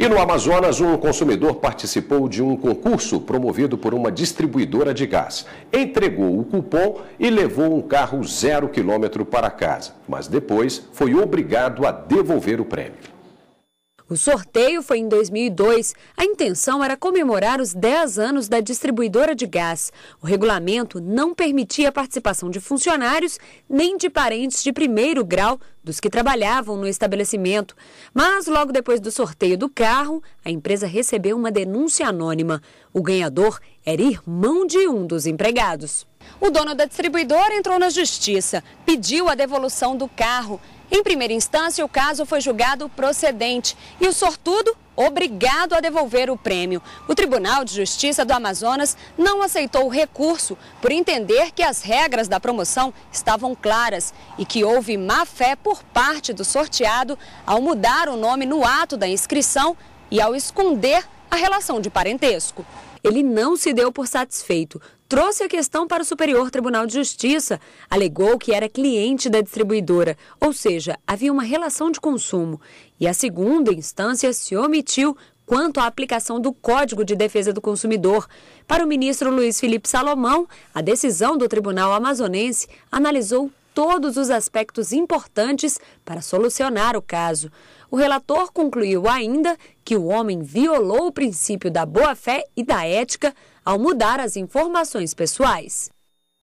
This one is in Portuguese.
E no Amazonas, um consumidor participou de um concurso promovido por uma distribuidora de gás. Entregou o cupom e levou um carro zero quilômetro para casa, mas depois foi obrigado a devolver o prêmio. O sorteio foi em 2002. A intenção era comemorar os 10 anos da distribuidora de gás. O regulamento não permitia a participação de funcionários nem de parentes de primeiro grau dos que trabalhavam no estabelecimento. Mas logo depois do sorteio do carro, a empresa recebeu uma denúncia anônima. O ganhador era irmão de um dos empregados. O dono da distribuidora entrou na justiça, pediu a devolução do carro em primeira instância, o caso foi julgado procedente e o sortudo obrigado a devolver o prêmio. O Tribunal de Justiça do Amazonas não aceitou o recurso por entender que as regras da promoção estavam claras e que houve má fé por parte do sorteado ao mudar o nome no ato da inscrição e ao esconder a relação de parentesco. Ele não se deu por satisfeito, trouxe a questão para o Superior Tribunal de Justiça, alegou que era cliente da distribuidora, ou seja, havia uma relação de consumo. E a segunda instância se omitiu quanto à aplicação do Código de Defesa do Consumidor. Para o ministro Luiz Felipe Salomão, a decisão do Tribunal Amazonense analisou todos os aspectos importantes para solucionar o caso. O relator concluiu ainda que o homem violou o princípio da boa-fé e da ética ao mudar as informações pessoais.